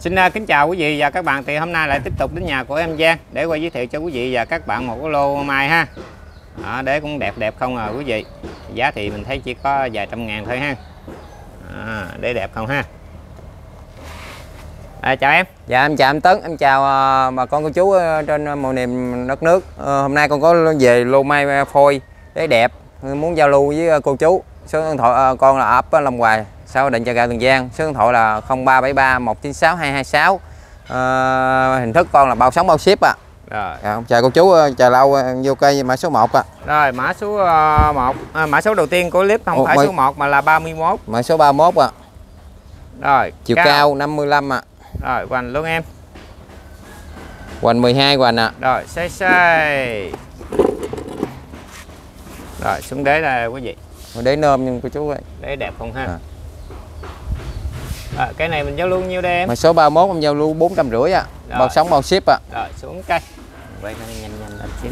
Xin à, kính chào quý vị và các bạn. Thì hôm nay lại tiếp tục đến nhà của em Giang để quay giới thiệu cho quý vị và các bạn một cái lô mai ha. Đó, để cũng đẹp đẹp không à quý vị. Giá thì mình thấy chỉ có vài trăm ngàn thôi ha. À, để đẹp không ha. À, chào em. Dạ em chào em Tấn, em chào uh, bà con cô chú uh, trên màu niềm đất nước. Uh, hôm nay con có về lô mai phôi để đẹp, muốn giao lưu với cô chú. Số điện thoại uh, con là ấp Long Hoài, sau định chợ gạo Tiền Giang. Số điện thoại là 0373 196 226. Uh, hình thức con là bao sống bao ship ạ. À. Rồi. Dạ, chào cô chú, uh, chào lâu uh, vô cây mã số 1 ạ. À. Rồi, mã số uh, 1, à, mã số đầu tiên của clip không Ồ, phải mấy... số 1 mà là 31. Mã số 31 ạ. À. Rồi, chiều cao, cao 55 ạ. À. Rồi, hoành luôn em. Hoành 12 hoành ạ. À. Rồi, xây xây. Rồi, xuống đế là quý vị. Đế nôm nhưng cô chú ơi. Đế đẹp không ha? À. À, cái này mình giao luôn nhiêu đây em? Mà số 31 em giao luôn 450 ạ. À. Bao sống bao ship ạ. À. Rồi, xuống cây. Quay nhanh nhanh lên xíu.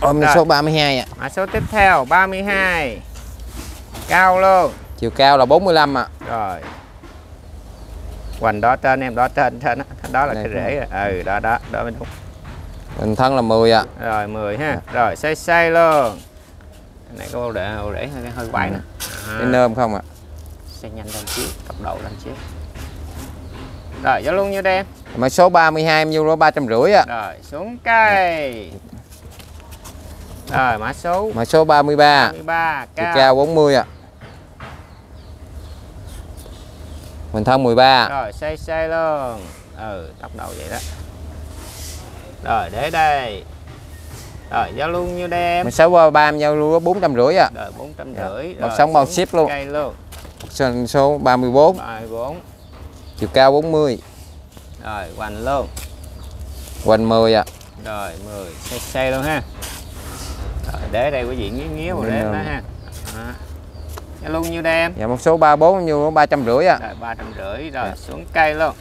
Ôm số 32 ạ. À. Mã số tiếp theo 32. Cao luôn. Chiều cao là 45 ạ. À. Rồi hoành đó trên em đó trên trên đó, đó là Đây cái rễ ừ đó đó đó mới đúng mình thân là 10 ạ à. rồi 10 ha à. rồi xây xây luôn cái này có ô rễ ô rễ hơi hơi quay nè à. cái nơm không ạ à. xây nhanh lên chiếc tốc độ lên chiếc rồi giao luôn như đây em? Mã số 32 em vô ba trăm rưỡi ạ. Rồi xuống cây. Rồi mã số mã số 33 33 cao, cao 40 ạ. À. Mình thân 13 Rồi xây xây luôn. Ừ tốc độ vậy đó. Rồi để đây. Rồi giao luôn như đem Mình 633 em giao luôn có 450 à Rồi 450 Một sống bao ship luôn. cây luôn. Số 34 34 Chiều cao 40 Rồi hoành luôn Hoành 10 à Rồi 10 xây xây luôn ha Rồi để đây quý vị nghía nghía vào để đó ha à. Luôn nhiêu đây em? Dạ một số 34 nhiêu 350 ạ. Rồi 350 rồi dạ. xuống cây luôn.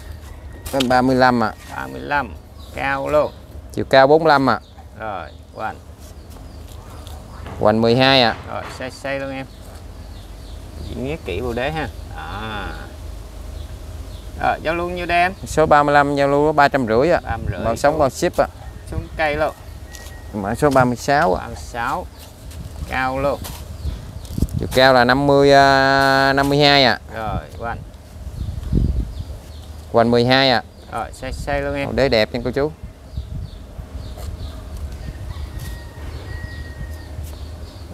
Bên 35 ạ. À. 35 cao luôn. Chiều cao 45 ạ. À. Rồi, hoành. Hoành 12 ạ. À. Rồi xây xây luôn em. Diễn nghĩa kỹ vào đế ha. À. Rồi giao luôn nhiêu đây em? Số 35 giao lưu 350 ạ. 350. Bao sống bao ship ạ. Xuống cây luôn. Mã số 36 ạ. 36. Cao luôn chiều cao là 50 uh, 52 ạ à. rồi quanh quanh 12 ạ à. rồi xây xây luôn em đế đẹp nha cô chú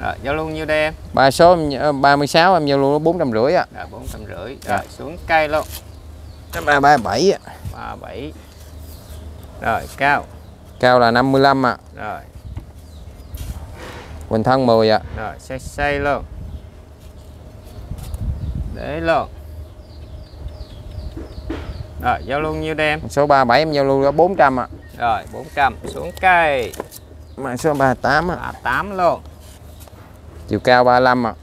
rồi giao luôn nhiêu đây em ba số 36 em giao luôn 450 ạ rồi 450 rồi xuống cây luôn 337 ạ 37 rồi cao. Cao là 55 ạ. Rồi. Quỳnh thân 10 ạ. Rồi xây xây luôn. Để luôn. Rồi giao luôn nhiêu đem số 37 em giao lưu có 400 ạ. Rồi 400 xuống cây. Mà số 38 ạ 38 luôn. Chiều cao 35 ạ.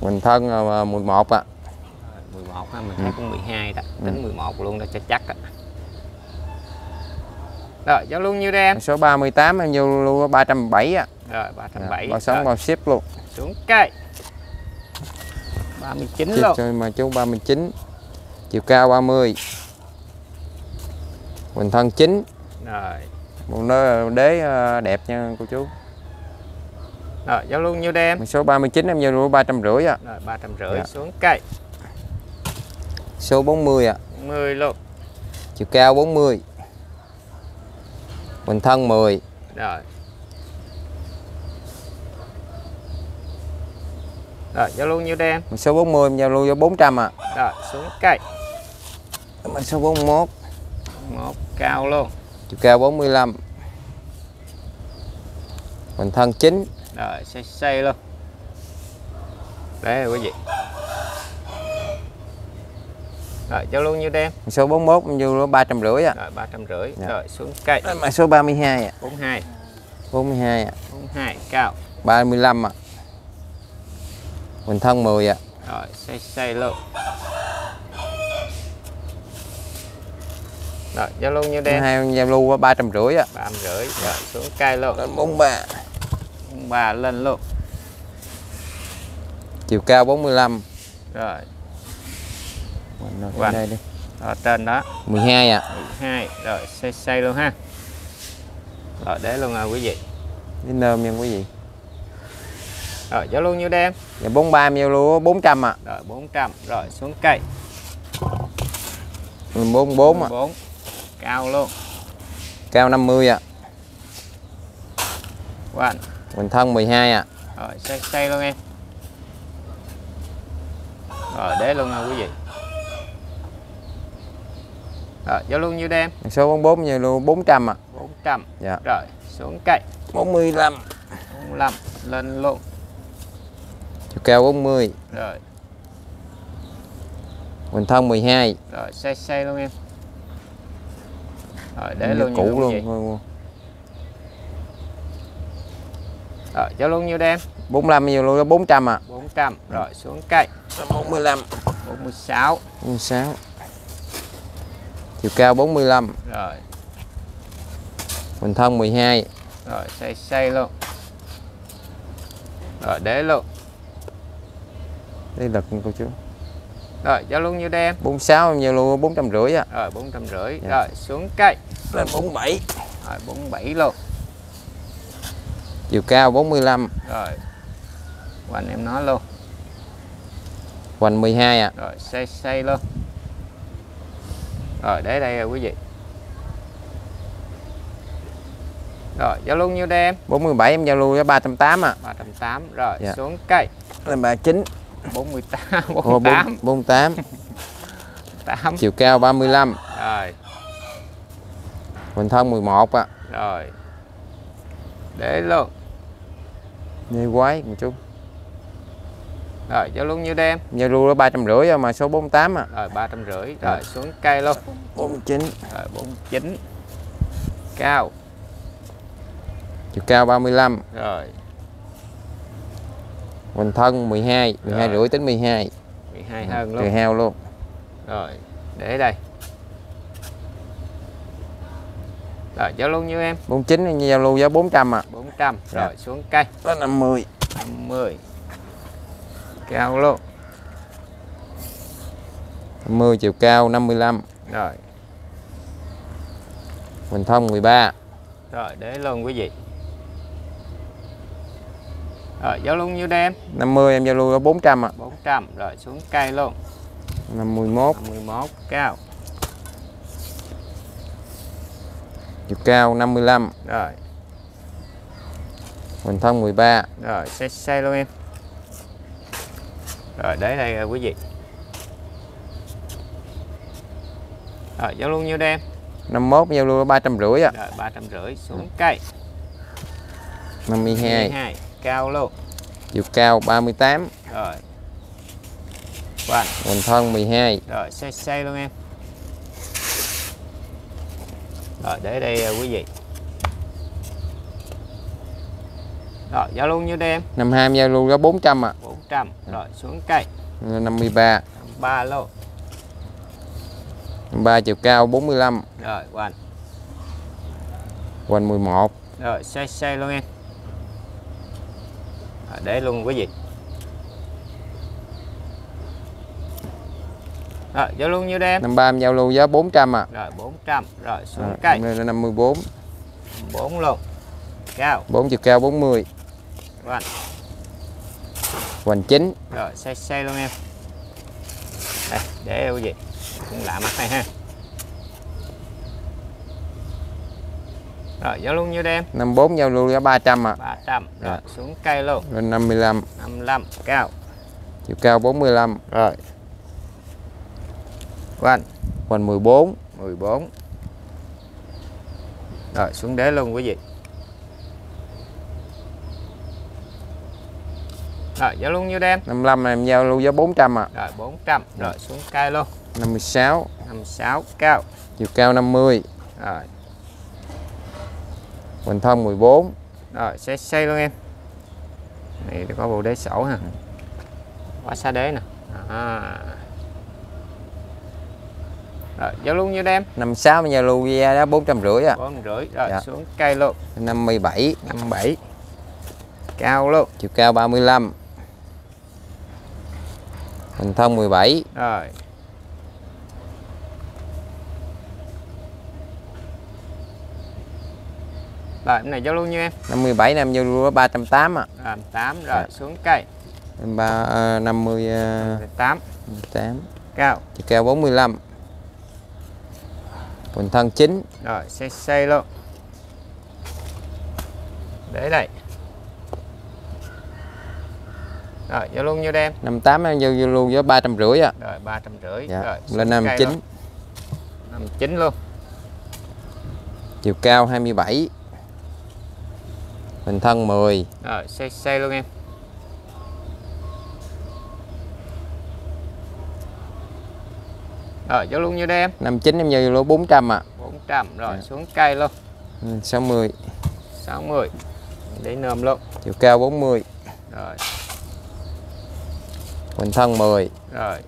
Mình thân 11 ạ 11 ha mình thấy cũng 12 đó tính ừ. 11 luôn đó cho chắc ạ rồi giao luôn nhiêu đem số 38 em lưu có 307 ạ rồi 307 bao sống bao ship luôn. Xuống cây. 39 luôn. rồi mà chú 39 chiều cao 30 Quỳnh thân 9 rồi. Một nơi đế ờ, đẹp nha cô chú. Rồi giao luôn nhiêu đem số 39 em giao luôn 350 ạ rồi 350 dạ. xuống cây số 40 ạ à. 10 luôn chiều cao 40 Quỳnh thân 10 rồi Rồi, giao lưu nhiêu đen? Số 40 giao lưu cho 400 ạ. À. Rồi, xuống cây. Mình số 41. 1 cao luôn. Chiều cao 45. Mình thân 9. Rồi, xây xây luôn. Đấy quý vị. Rồi, giao lưu nhiêu đen? Số 41 giao lưu 350 ạ. Rồi, 350. Dạ. Rồi, xuống cây. Mã số 32 ạ. 42. 42 ạ. 42 cao. 35 ạ. Mình thân 10 ạ. Rồi, xây xây luôn. Rồi, giao lưu nhiêu đen? Hai giao lưu có 350 ạ. 350. Rồi, xuống cây luôn. 43. 43 lên luôn. Chiều cao 45. Rồi. Rồi, Vâng. đây đi. Rồi, tên đó 12 ạ. 12 rồi xây xây luôn ha rồi để luôn à quý vị Với nơm nha quý vị. rồi giao luôn nhiêu đem Dạ 43 nhiêu luôn 400 ạ. rồi 400 rồi xuống cây 44 ạ. 4 cao luôn Cao 50 ạ. one Mình thân 12 ạ. rồi xây xây luôn em rồi để luôn à quý vị rồi giao luôn nhiêu đem Số 44 nhiêu luôn 400 ạ. 400 Dạ. rồi xuống cây 45. 45 lên luôn Chiều cao 40. rồi Mình thân 12. rồi xây xây luôn em rồi để Như luôn cũ luôn. luôn. rồi giao luôn nhiêu đem 45 nhiêu luôn 400 ạ. 400 rồi xuống cây 45. 46 46. Chiều cao 45. rồi Mình thân 12. rồi xây xây luôn rồi để luôn Đây con cô chú. rồi giao luôn nhiêu đem 46 nhiêu luôn 450 ạ. rồi bốn trăm rưỡi Dạ. rồi xuống cây Lên 47. rồi 47 luôn Chiều cao 45. rồi quanh em nói luôn Hoành 12 ạ. rồi xây xây luôn rồi để đây rồi quý vị rồi giao luôn nhiêu đem 47 em giao lưu với 380 ạ. 380 rồi Dạ. xuống cây Lên 39. 48 Ồ, 48 48. 8 Chiều cao 35. rồi Mình thân 11 ạ. rồi để luôn Như quái một chút. Rồi giao luôn nhiêu đem Giao lưu với 350 ạ, mà số 48 ạ. rồi ba trăm rưỡi Dạ. rồi xuống cây luôn 49. rồi 49 cao Chiều cao 35. rồi Mình thân 12. 12 Rồi. rưỡi tính 12. 12 hơn luôn heo luôn. rồi để đây rồi giao luôn nhiêu em 49 em giao lưu với 400 ạ. 400 Dạ. rồi xuống cây Lên 50. 50 cao luôn 50 chiều cao 55. rồi Mình thân 13. rồi để luôn quý vị rồi giao luôn nhiêu đem 50 em giao lưu với 400 ạ. 400 rồi xuống cây luôn 51 51 cao chiều cao 55. rồi Mình thân 13. rồi xe xe luôn em rồi để đây rồi quý vị rồi giao luôn nhiêu đem 51 giao lưu với 350 ạ. rồi ba trăm rưỡi xuống cây 52 12 cao luôn chiều cao 38. rồi One. Mình thân 12. rồi xe xe luôn em rồi để đây à, quý vị rồi giao luôn nhiêu đem 52 giao lưu với 400 ạ. 400 rồi xuống cây 53. ba lô 3 chiều cao 45. rồi one Hoành 11. rồi xe xe luôn em rồi, để luôn quý vị rồi giao luôn nhiêu đem 53 em giao lưu với 400 ạ. rồi 400 rồi xuống Rồi, cây Lên là 54. 4 luôn cao 4 chiều cao 40. one Hoành 9. rồi xe xe luôn em đây để quý vị cũng lạ mắt này ha rồi giao luôn nhiêu đem 54 giao lưu với 300 ạ. 300 rồi Rồi. xuống cây luôn Lên 55. 55 cao Chiều cao 45. rồi one Hoành 14. 14 rồi xuống đế luôn quý vị rồi giao luôn nhiêu đem 55 em giao lưu với 400 ạ. rồi 400 rồi xuống cây luôn 56. 56 cao Chiều cao 50. rồi Hoành thân 14. rồi xe xe luôn em này có bộ đế sổ ha quá xa đế nè à. rồi giao luôn nhiêu đem 56 em giao lưu với 450 ạ. bốn rưỡi rồi Dạ. xuống cây luôn 57. 57 cao luôn Chiều cao 35 hình thông 17 rồi Rồi, cái này giao luôn như em. 57 em giao luôn 380 ạ. À. 8 rồi, à. xuống cây. 3 uh, 50 uh, 8. 8. Cao. Chiều cao 45. Phần thân 9. Rồi, xe xe luôn. Để đây. Rồi giao lưu như đem. 58 em giao giao lưu với 350 ạ rồi ba trăm rưỡi. Dạ. rồi lên xuống cây 59 luôn. 59 luôn. Chiều cao 27 quần thân 10 rồi xây xây luôn em. Rồi giao lưu như đem. 59 em giao lưu 400 ạ. 400 rồi Dạ. xuống cây luôn. Ừ, 60 60 để nôm luôn. Chiều cao 40 rồi quần thân 10 rồi.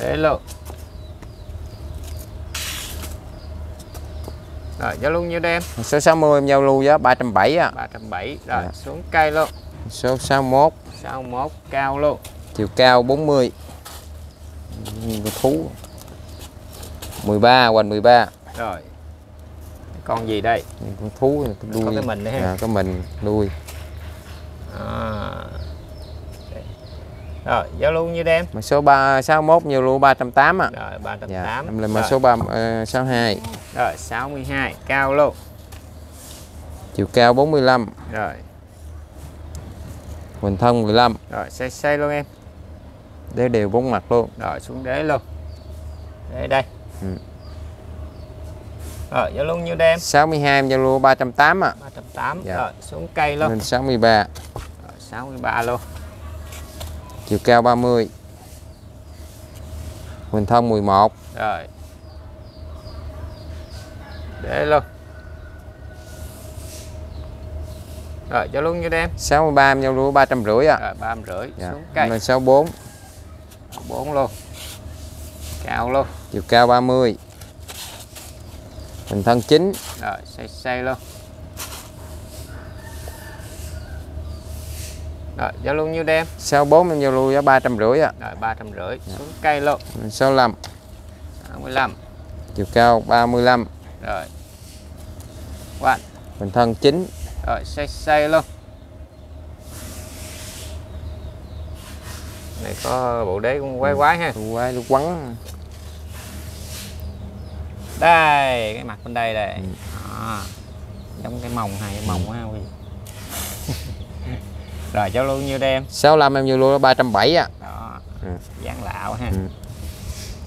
Để luôn. Rồi giao lưu như đem số 60 em giao lưu giá 370 ạ. 370 rồi Dạ. xuống cây luôn. Số 61 61 cao luôn. Chiều cao 40 Ừ, con thú. 13 hoành 13 rồi. Con gì đây? Con thú cái có đuôi cái mình đấy ha. Dạ, có mình đuôi. À. rồi giao lưu như đem mà số 3 61 giao lưu 380 ạ. Rồi dạ 380 em lên mà rồi. số 3 ờ, 62 rồi 62 cao luôn. Chiều cao 45 rồi. Quần thân 15 rồi xây xây luôn em. Đế đều bốn mặt luôn. Rồi xuống đế luôn. Để đây. Ừ. rồi giao lưu như đem 62 em giao lưu 380 ạ. 380 Dạ. rồi xuống cây luôn. Lên 63 rồi 63 luôn chiều cao 30 quần thân 11 rồi. Để luôn. Rồi giao lưu như đem 63 em giao lưu 350 ạ. Rồi ba rưỡi. Dạ. xuống cây. Lên 64 bốn. Luôn. Cao luôn. Chiều cao 30 quần thân 9 rồi xây xây luôn rồi giao lưu như đem 64 em giao lưu giá 350 ạ. Rồi ba trăm rưỡi xuống cây luôn. Lên 65 65 chiều cao 35 rồi. Quan quần thân 9 rồi xây xây luôn. Này có bộ đế cũng quái quái ha. quái đu quắn. Đây cái mặt bên đây đây. Ừ. Đó. giống cái mông hai cái mông quá quý vị rồi giao lưu như đem 65 em giao lưu giá 370 ạ đó Ừ. dáng lạo ha. Ừ.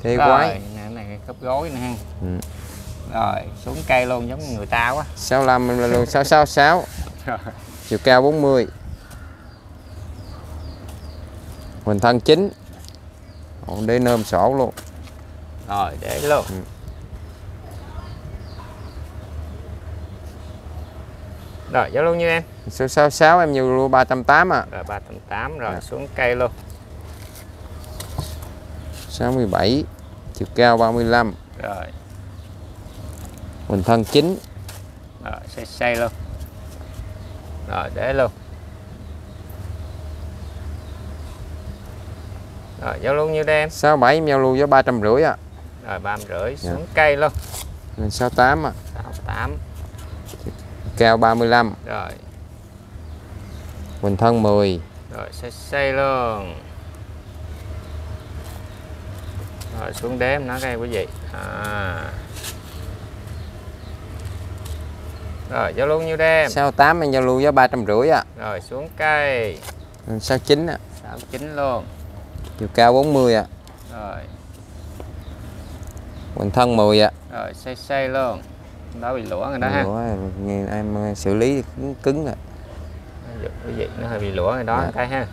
thế rồi quái. này cái khớp gối nè. Ha Ừ. rồi xuống cây luôn giống người ta quá. 65 em giao lưu 666 rồi. Chiều cao 40 quần thân 9 Ồ, đế nơm sổ luôn. Rồi để luôn. Ừ. rồi giao lưu như em số 66 em giao lưu 380 ạ. Rồi ba trăm tám rồi Dạ. xuống cây luôn. 67 chiều cao 35 rồi. Quần thân 9 rồi xây xây luôn. Rồi để luôn. Rồi giao lưu như đem 67 em giao lưu giá 350 ạ. Rồi ba rưỡi Dạ. xuống cây luôn. Lên 68 ạ. Sáu tám. Cao 35 rồi quần thân 10 rồi xây xây luôn. Rồi xuống đếm nó đây quý vị. À. rồi giao lưu như đem 68 em giao lưu giá 350 ạ? Rồi xuống cây. Lên 69 ạ? 69 luôn? Chiều cao 40 ạ. Rồi. Quần thân 10 ạ. Rồi xây xây luôn. Đó bị lũa rồi đó ha. Ủa, nghe em xử lý cứng, cứng ạ quý vị nó hơi bị lũa rồi đó Dạ. cái ha.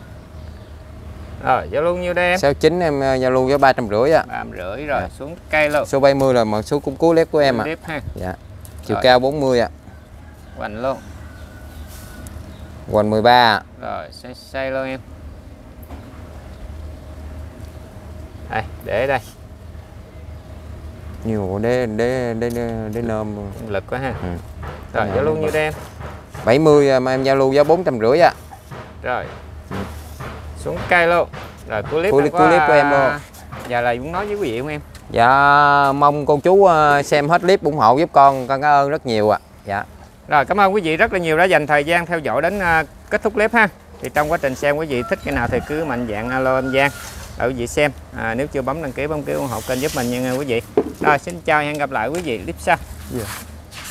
Rồi giao lưu như đem 69 em ờ, giao lưu giá 350 ạ? Ba rưỡi rồi Dạ. xuống cây luôn. Số 70 là một số cung cứu lép của em ạ. Tiếp ha. Dạ. Chiều Rồi. cao 40 ạ. Hoành luôn. Quần 13 ạ. Rồi xây xây luôn em. Đây để đây. Nhiều đế đế đế đế, nôm luôn. lực quá ha. Ừ. rồi giao lưu như đem 70 em em giao lưu giá 450 ạ rồi xuống cây luôn rồi clip cú clip của em luôn. giờ là muốn nói với quý vị không em Dạ mong cô chú ờ, xem hết clip ủng hộ giúp con con cảm ơn rất nhiều ạ dạ Rồi cảm ơn quý vị rất là nhiều đã dành thời gian theo dõi đến à, kết thúc clip ha. Thì trong quá trình xem quý vị thích cái nào thì cứ mạnh dạng alo em Giang để quý vị xem. À, nếu chưa bấm đăng ký bấm ký ủng hộ kênh giúp mình nha quý vị. Rồi xin chào và hẹn gặp lại quý vị clip sau. Dạ.